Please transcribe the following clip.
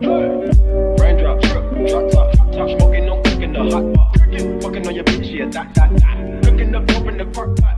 Raindrop, drip, drop top, top smoking, no cooking the hot pot. Fucking on your bitch, yeah, that, that, that. Cooking up, open the park pot.